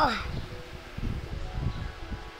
Oh.